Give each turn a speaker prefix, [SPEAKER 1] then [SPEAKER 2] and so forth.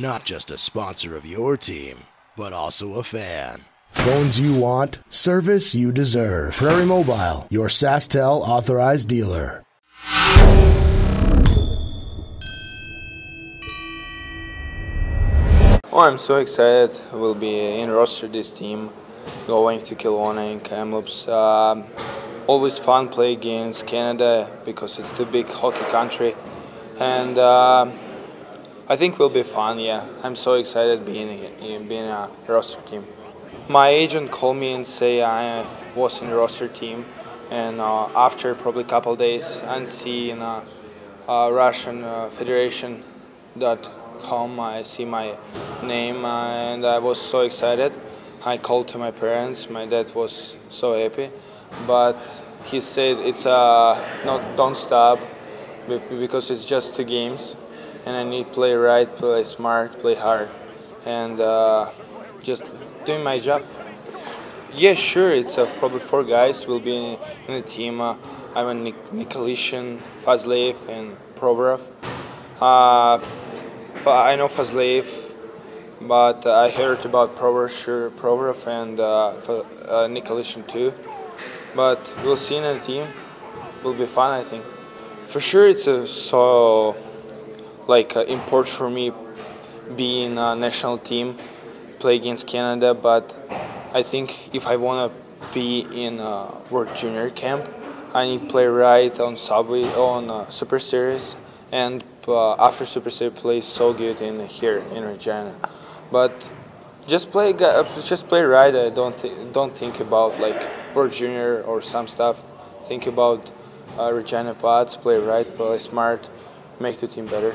[SPEAKER 1] not just a sponsor of your team, but also a fan.
[SPEAKER 2] Phones you want, service you deserve. Prairie Mobile, your SaskTel authorized dealer.
[SPEAKER 3] Oh, I'm so excited. We'll be in roster this team, going to Kelowna in Kamloops. Um, always fun play against Canada because it's the big hockey country, and uh, I think we'll be fun. Yeah, I'm so excited being being a roster team. My agent called me and say I was in roster team, and uh, after probably a couple days, and see in uh, uh, Russian uh, Federation that come, I see my name, and I was so excited. I called to my parents. My dad was so happy, but he said it's uh, not don't stop because it's just two games, and I need play right, play smart, play hard, and uh, just doing my job. Yeah, sure. It's uh, probably four guys will be in, the team. Uh, I'm a Nik- Nikolishin, Fazleev, and Provorov. Uh, I know Fazleev, but I heard about Provorov, Provorov and uh, uh, Nikolishin too. But we'll see in the team. Will be fun, I think. For sure, it's a, so like uh, important for me being a national team, play against Canada. But I think if I want to be in a World Junior camp, I need to play right on Subway on uh, Super Series and uh, after Super Series play so good in here in Regina. But just play just play right. I don't th- don't think about like World Junior or some stuff. Think about uh, Regina Pats, play right, play smart, make the team better.